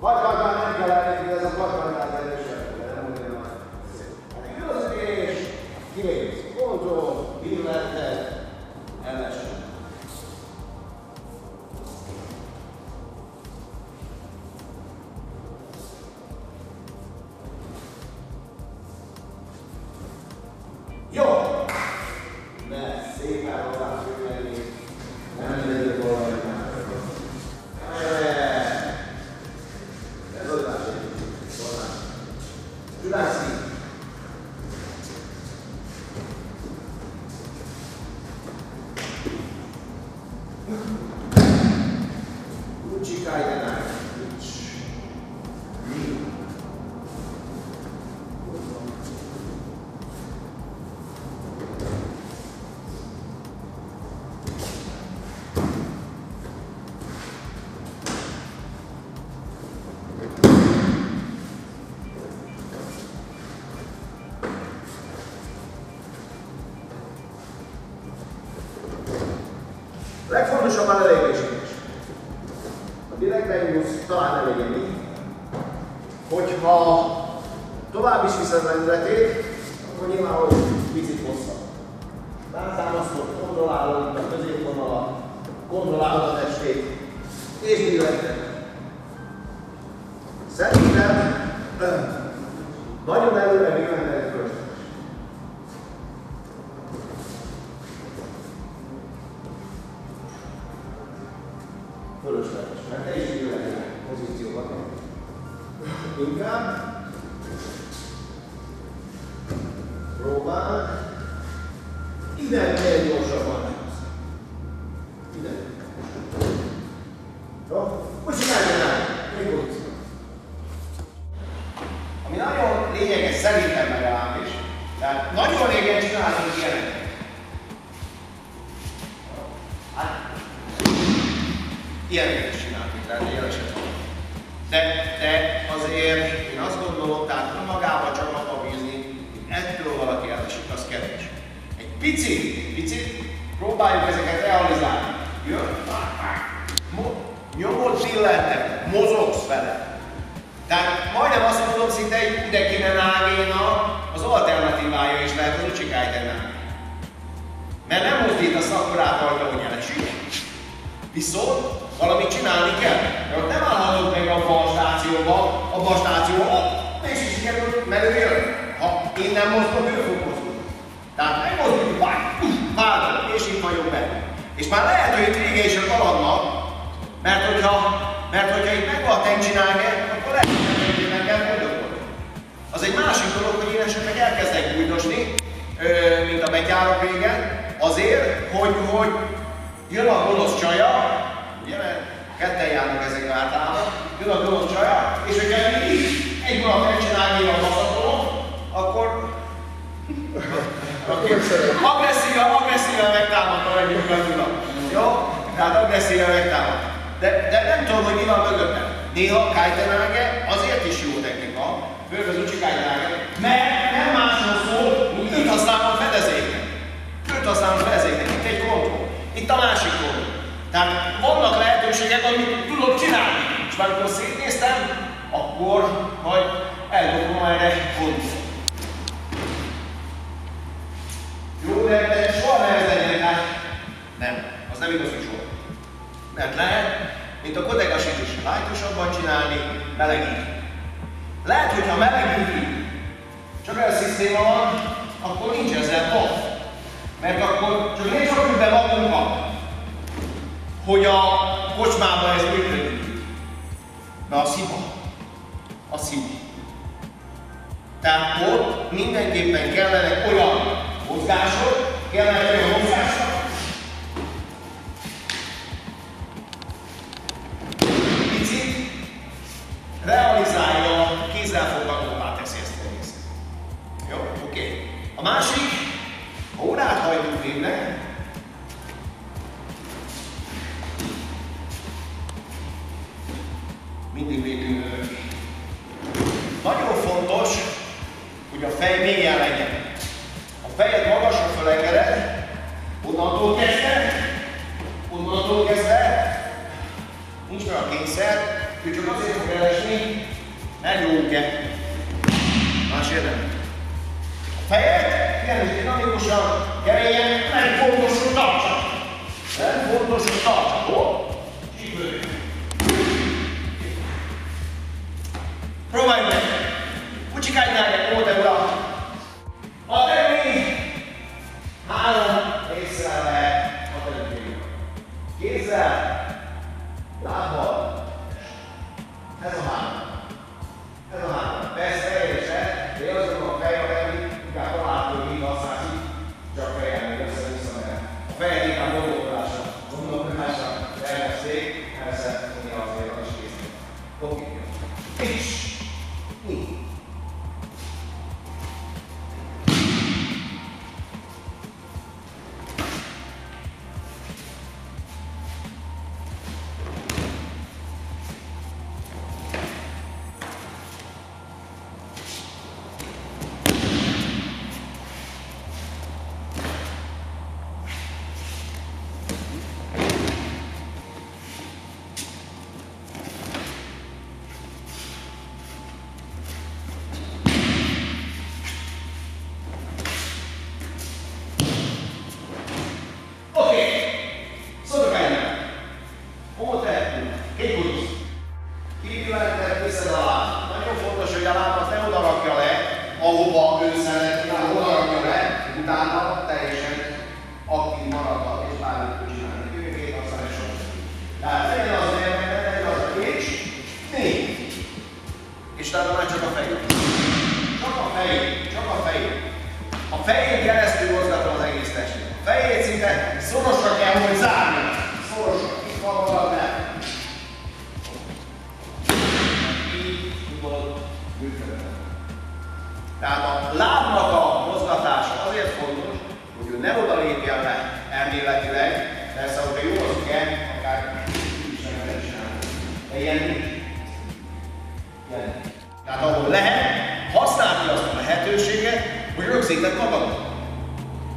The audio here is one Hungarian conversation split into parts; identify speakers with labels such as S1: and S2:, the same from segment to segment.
S1: Vagy vagy Legfontosabb a lelépésítés. A direktben indulsz, talán elég. Hogyha tovább is viszed lendületét, akkor nyilvánvaló picit hosszabb. Rátámasztod, kontrollálod a középvonalat, kontrollálod a testét, és billented. Szerintem öh, nagyon előre billented fölösleges. Fölösleges, mert te is billented pozícióba kell. Inkább próbáld ide minél gyorsabban alternatívája is lehet az Uchikájtennek. Mert nem mozdítasz akkorát rajta, hogy elesik, Viszont valamit csinálni kell. Mert nem állhatod meg a stációba, abba a stációba, és is sikerül, mert ő jön. Ha én nem mozdulok, ő fog mozdulni. Tehát megmozduljuk, vágy, váltok, és itt vagyok benne. És már lehet, hogy itt régések haladnak, mert hogyha, mert hogyha itt megvalten csinálni, akkor lehet, Az egy másik dolog, hogy én esetleg elkezdek bújdosni, mint a betyárok régen, azért, hogy, hogy jön a gonosz csaja, ugye, ketten járnak ezek általában, jön a gonosz csaja, és hogyha én így egy vonat megcsinálni a maszatolom, akkor agresszívan, agresszívan megtámadta egyik gazdulat. Jó? Tehát agresszívan megtámad. De, de nem tudom, hogy mi van mögöttem. Néha Kajtenage azért is jó Ucsi Kajtenage, mert nem másról szól, mint őt használom fedezéknek. Őt használom fedezéknek. Itt egy kontroll. Itt a másik kontroll. Tehát vannak lehetőségek, amit tudod csinálni. És már amikor szétnéztem, akkor majd eldobom erre kontroll. Jó, de, de soha ne ezeljenek át. Nem, az nem igaz, hogy soha. Mert lehet, mint a kodegasit is, lájtosabban csinálni, melegíteni. Lehet, hogyha melegítünk, csak olyan szisztéma van, akkor nincs ezzel pont. Mert akkor csak csapjuk be magunkat, hogy a kocsmában ez működik. Na, az hiba. Az hiba. Tehát ott mindenképpen kellenek olyan mozgások, kellenek olyan mozgások, A másik, órát hajtunk végnek, mindig védünk. Nagyon fontos, hogy a fej mélyen legyen. A fejed magasra fölengered, onnantól kezdve, onnantól kezdve, nincs olyan kényszer, ő csak azért fog elesni, mert jó ugye. Más érdemel. A fejed, ilyen dinamikusan, keményen, nem fontos, hogy tartsa. Nem fontos, hogy tartsa. Jó? Próbálj meg! Ucsikádjál meg,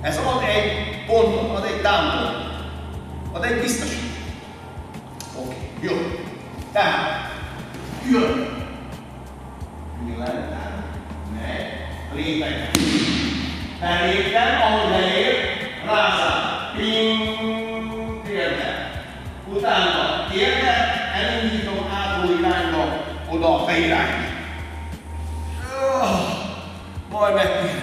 S1: Ez ad egy pontot, ad egy támpontot, ad egy biztosítékot. Oké, okay. jó. Tehát, jön. Billen, meg, lépek. Beléptem, ahogy leér, rázám. Ping, térde. Utána térde, elindítom hátul irányba, oda a fejirányba. Majd megtérde.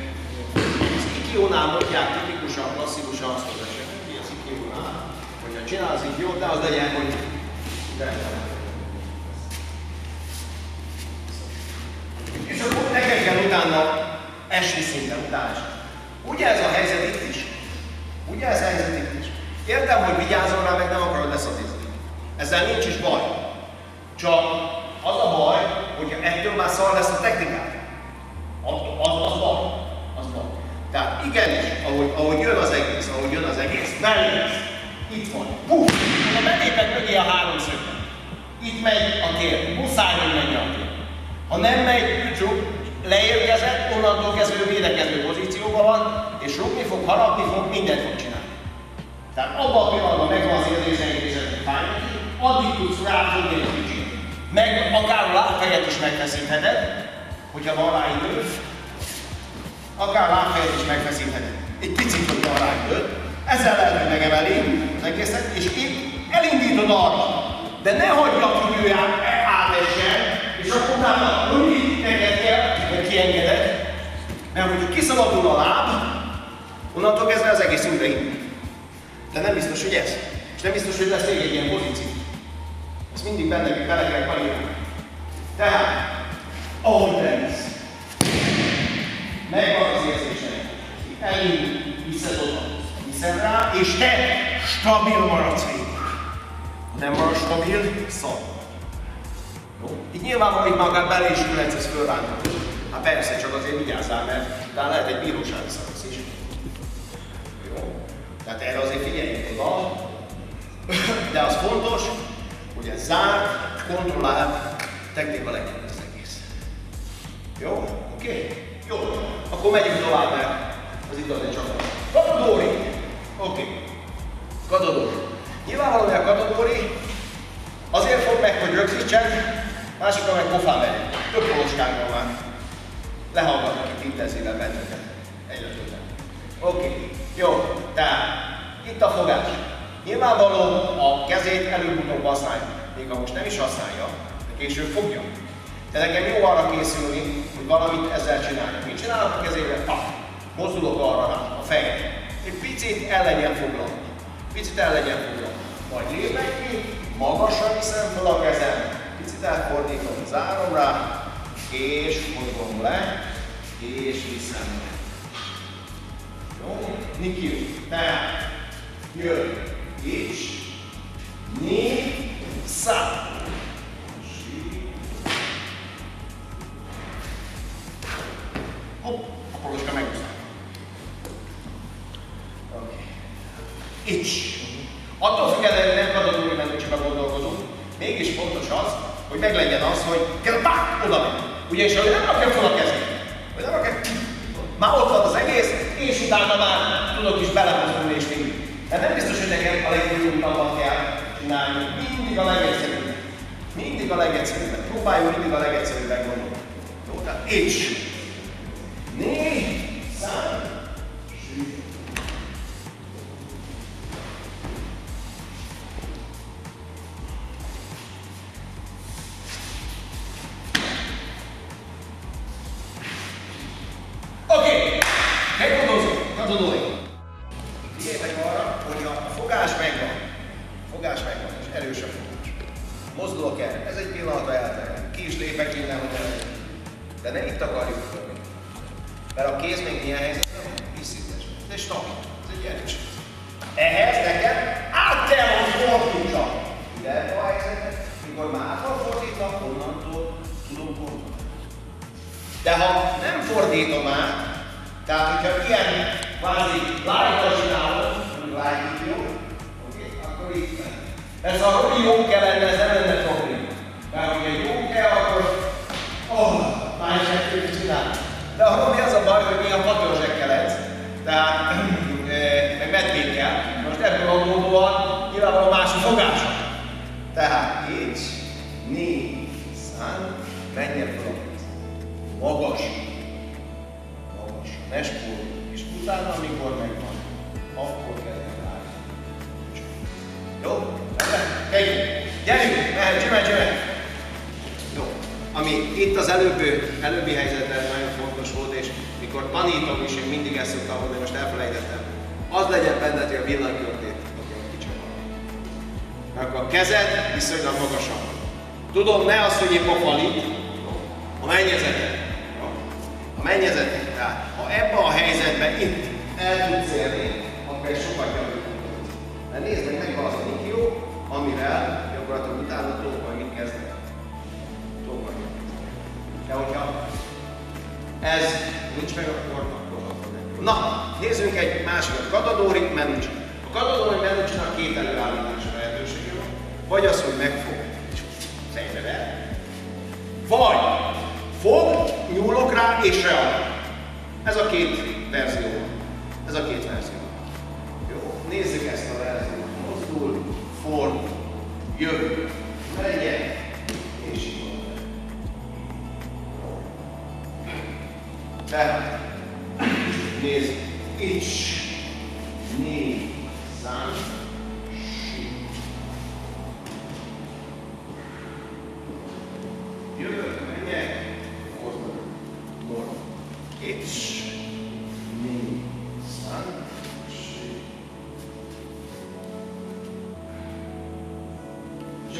S1: Ikionál mondják tipikusan, klasszikusan azt az esetet, ki az Ikionál. Hogyha csinálsz Ikiót, ne az legyen, hogy de. És akkor neked kell utána esni szinte utána. Ugye ez a helyzet itt is? Ugye ez a helyzet itt is? Értem, hogy vigyázol rá, meg nem akarod leszatizni. Ezzel nincs is baj. Csak az a baj, hogyha ettől már szar lesz a technika. Megy a tér. Muszáj, hogy menjen a tér. Ha nem megy, csuk, leérgez, kezed, onnantól kezdve védekező pozícióban van, és rúgni fog, harapni fog, mindent fog csinálni. Tehát abban a pillanatban megvan az érzéseink, és ez fáj addig tudsz ráfogni egy kicsit. Meg akár a lábfejet is megfeszítheted, hogyha van rá idő, akár lábfejet is megfeszítheted. Egy picit, hogy van rá idő, ezzel hogy megemeli az egészet, és itt elindítod arra. De ne hagyja, hogy ő átessen, és akkor utána rövid neked kell, hogy kiengeded, mert hogyha kiszabadul a láb, onnantól kezdve az egész újra. De nem biztos, hogy ez. És nem biztos, hogy lesz még egy ilyen pozíció. Ezt mindig benne, bele kell kalibrálni. Tehát, ahogy bemész, megvan az érzésed, elindul, viszed oda, viszed rá, és te stabil maradsz végig. Ha nem marad stabil, szar. Jó? Így nyilvánvalóan itt magát bele is ülhetsz, ez fölrántod. Hát persze, csak azért vigyázzál, mert utána lehet egy bírósági szakasz is. Jó? Tehát erre azért figyeljünk oda. De az fontos, hogy ez zárt, kontrollált technika legyen az egész. Jó? Oké? Okay? Jó. Akkor megyünk tovább, mert az csapat. Katodóri! Oké. Okay. Kezét előbb-utóbb használja. Még ha most nem is használja, de később fogja. De nekem jó arra készülni, hogy valamit ezzel csináljak. Mit csinálok a kezével? Ah, mozdulok arra a fejre. Egy picit el legyen foglalva. Picit el legyen foglalva. Majd lépek ki, magasan viszem fel a kezem, picit elfordítom, zárom rá, és fogom le, és viszem le. Jó? Niki, tehát jön, és ni, szá. Hopp, a poloska megúszta. Oké. Okay. Így. Attól függetlenül nem kategóriai menőcsbe gondolkozunk, mégis fontos az, hogy meglegyen az, hogy kell bák, oda megy. Ugyanis ha nem rakja fel a kezét, vagy nem rakja, már ott van az egész, és utána már tudok is belemozdulni és vinni. Tehát nem biztos, hogy nekem a legbonyolultabbat kell csináljuk, mindig a legegyszerűbb. Mindig a legegyszerűbbet. Próbáljunk mindig a legegyszerűbbet gondolni. Jó, tehát és. Négy, szám, Oké, okay. megmondozunk, gratulálok! Mozdulok el, ez egy pillanat elterem. Ki is lépek innen, hogy elmegy. De ne itt akarjuk fölni. Mert a kéz még ilyen helyzetben van, visszítes. Ez egy stabil, ez egy erős. Ehhez neked át kell, hogy fordítsa. Ide a helyzetet, mikor már ha fordítom fordítva, onnantól tudom fordítani. De ha nem fordítom át, tehát hogyha ilyen kvázi lájkra csinálom, lájkítjuk, ez a Robi Honke kellene, ez nem lenne probléma. Mert ugye egy Honke, akkor oh, már is egy kicsit csinál. De a Robi az a baj, hogy néha patörzsekkel ez? tehát meg medvékkel. Most ebből adódóan nyilvánvalóan más a fogása. Tehát így, négy, szám, menjen fel magas, magas, ne spórolj. És utána, amikor megvan, akkor kell Jó? Kegyünk. Gyerünk, mehet, csinálj. Jó. Ami itt az előbbi, előbbi helyzetben nagyon fontos volt, és mikor tanítom is, én mindig ezt szoktam mondani, most elfelejtettem. Az legyen benned, hogy a villanykörtét kapjon kicsoda. Mert akkor a kezed viszonylag magasabb. Tudom, ne az, hogy én pofalít, a mennyezetet. A mennyezetet. Tehát, ha ebbe a helyzetben itt el tudsz érni, akkor sokat javítani. Mert nézd meg, megvan az jó, amivel gyakorlatilag utána mit kezdek. Tolvajni kezdek. De hogyha ez nincs meg, akkor akkor Na, nézzünk egy másikat. Katadórik menücs. A katadórik menücsnek két előállítása lehetősége van. Vagy az, hogy megfog, és fejbe ver. Vagy fog, nyúlok rá és reagál. Ez a két verzió. Ez a két verzió. Jövök, megyek, és így Tehát,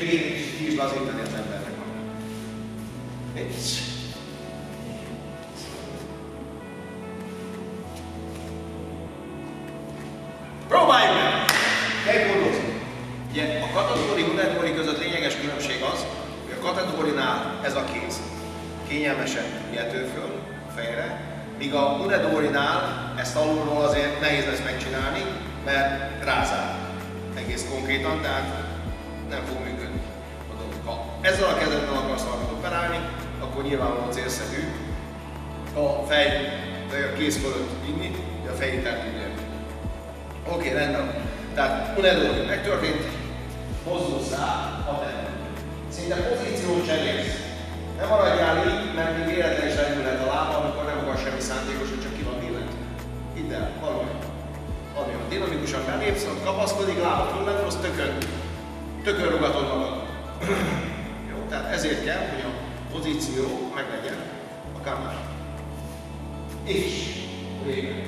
S1: Segít is lazítani az embernek. Egy. Próbáljuk meg! Kell. Ugye a kategóri, hunetgóri között lényeges különbség az, hogy a kategórinál ez a kéz. Kényelmesen vihető föl a fejre, míg a hunedórinál ezt alulról azért nehéz lesz megcsinálni, mert rázál egész konkrétan, tehát ezzel a kezeddel akarsz valamit operálni, akkor nyilvánvalóan célszerű a fej, a kéz fölött vinni, hogy a fejét el tudja Oké, rendben. Tehát unedóri megtörtént, mozdulsz a te. Szinte pozíciót cserélsz. Nem maradjál így, mert még véletlen is elindulhat a lába, amikor nem akar semmi szándékos, hogy csak ki van billent. Hidd el, valahogy. Amikor dinamikusan belépsz, kapaszkodik, lába fölment, az tökön, tökön rugatod magad. Ezért kell, hogy a pozíció meglegyen a kamera. És végül.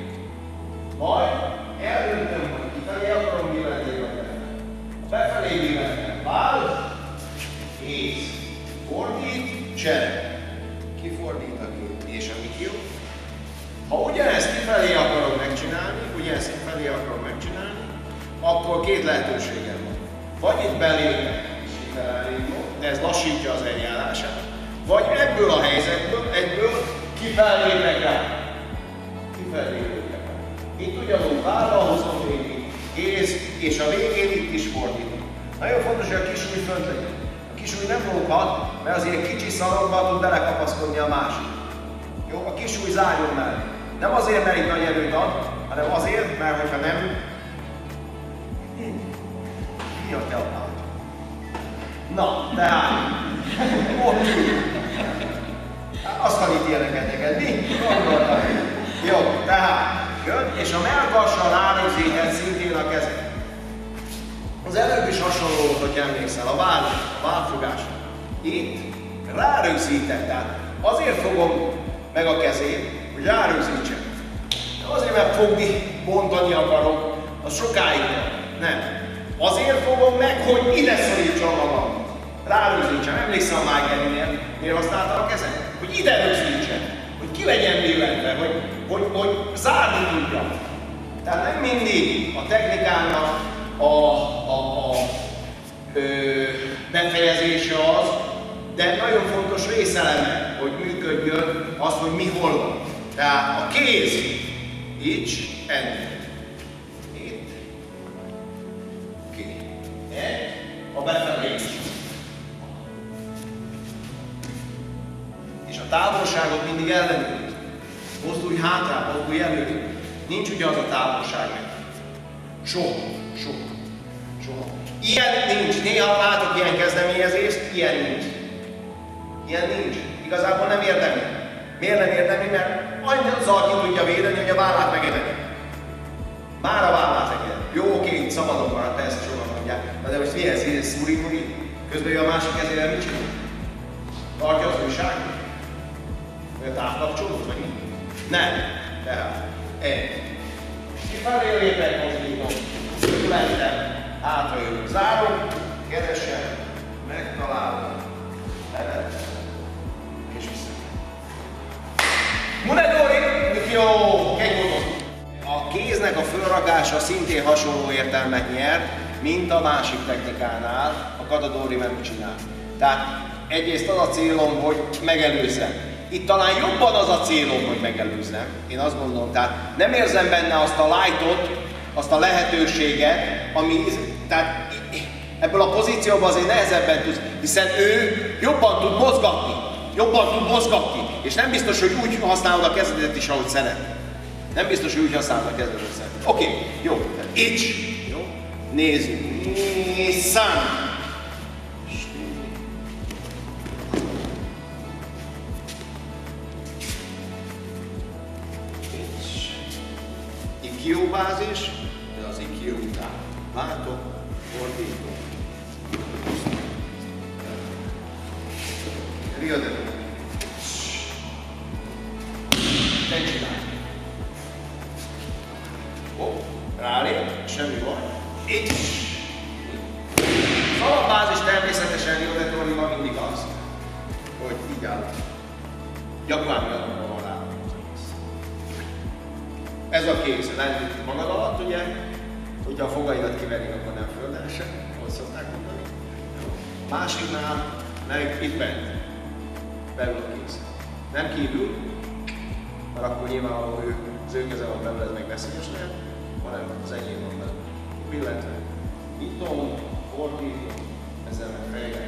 S1: Itt ugyanúgy vállal hozom végig, kéz, és a végén itt is fordítom. Nagyon fontos, hogy a kisúly fönt legyen. A kisúly nem lóghat, mert azért kicsi szarokba tud belekapaszkodni a másik. Jó, a kisúly zárjon mellé. Nem azért, mert itt nagy erőt ad, hanem azért, mert hogyha nem, mi a te apád? Na, tehát, ott Azt tanít ilyeneket neked, mi? Gondoltam. Jó, tehát, jön, és a melkassal rárögzített szintén a kezet. Az előbb is hasonló volt, hogy emlékszel, a váll, a vállfogás. Itt rárögzített, tehát azért fogom meg a kezét, hogy rárögzítsem. Nem azért, mert fogni, bontani akarok, az sokáig nem. Azért fogom meg, hogy ide szorítsam magam. Rárögzítsem. Emlékszem a Mágerinél, miért használtam a kezet? Hogy ide rögzítsem ki legyen billenve, hogy, hogy, hogy zárni tudja. Tehát nem mindig a technikának a, a, a ö, befejezése az, de nagyon fontos részeleme, hogy működjön az, hogy mi hol van. Tehát a kéz így, ennél. Itt, ki. Egy, a befelé távolságot mindig ellenőriz. Mozdulj hátra, mozdulj előre. Nincs ugye az a távolság meg. Soha, soha, soha. Ilyen nincs. Néha látok ilyen kezdeményezést, ilyen nincs. Ilyen nincs. Igazából nem érdemi. Miért nem érdemi? Mert azzal ki tudja védeni, hogy a vállát megedeni. Már a vállát megedeni. Jó, oké, szabadon van, persze sokan mondják. De most mi ez? Ez szúri Közben ő a másik kezére mit csinál? Tartja az újságot? Távkapcsolót, mi? Nem. Tehát, egy. Kifelé lépek, mozdítom. Fölmentem, hátra jövök. Zárom, keresem, megtalálom, levetem, és vissza. Munedori, jó, A kéznek a fölrakása szintén hasonló értelmet nyer, mint a másik technikánál, a katadori csinál. Tehát egyrészt az a célom, hogy megelőzzem. Itt talán jobban az a célom, hogy megelőzzem. Én azt gondolom, tehát nem érzem benne azt a lightot, azt a lehetőséget, ami, tehát ebből a pozícióban azért nehezebben tudsz, hiszen ő jobban tud mozgatni, jobban tud mozgatni. És nem biztos, hogy úgy használod a kezedet is, ahogy szeret. Nem biztos, hogy úgy használod a kezedet, ahogy szeret. Oké, okay, jó. Itch. Jó. Nézzük. Nissan. IQ bázis, de az IQ után. Látok, fordítom. Rio de. Te csinálj. Hopp, rálép, semmi baj. Itt. Az alapbázis természetesen Rio de Janeiro mindig az, hogy így áll. Gyakorlatilag van rá. Ez a kéz, lendít magad alatt, ugye? Hogyha a fogaidat kiverik, akkor nem földesek, ahogy szokták mondani. Másiknál meg itt bent belül a kéz. Nem kívül, mert akkor nyilvánvalóan ő, az ő keze van belül, ez meg veszélyes lehet, hanem az enyém van belül. Billentve. Nyitom, fordítom, ezzel meg fejjel.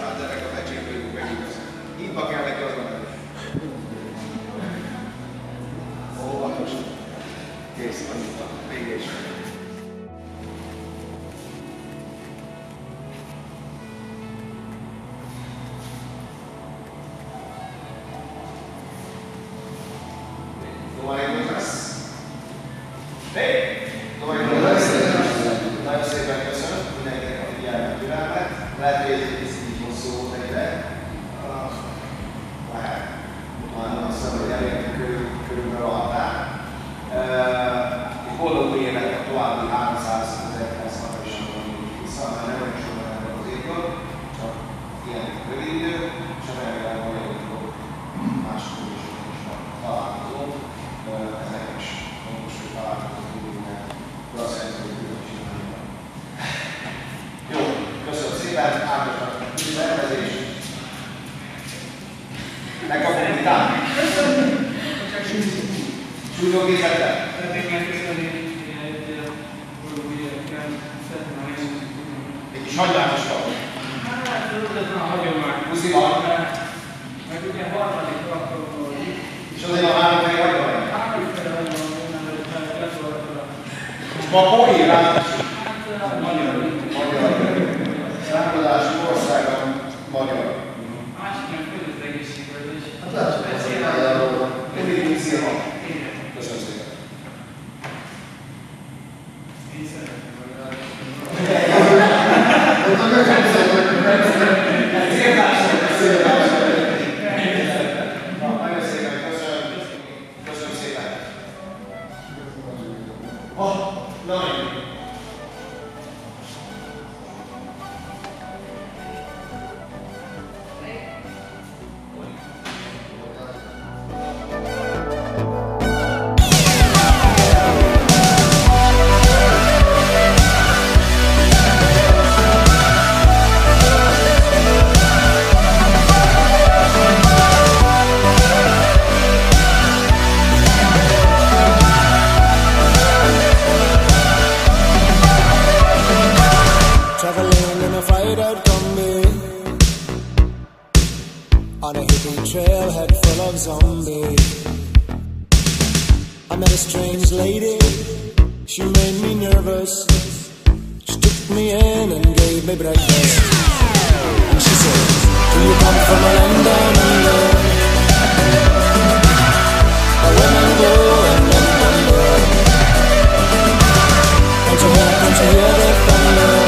S2: on a hippie trailhead full of zombies. I met a strange lady, she made me nervous. She took me in and gave me breakfast. And she said, Do you come from a land down under? A woman go and men wonder. Don't you hear, don't you hear the thunder?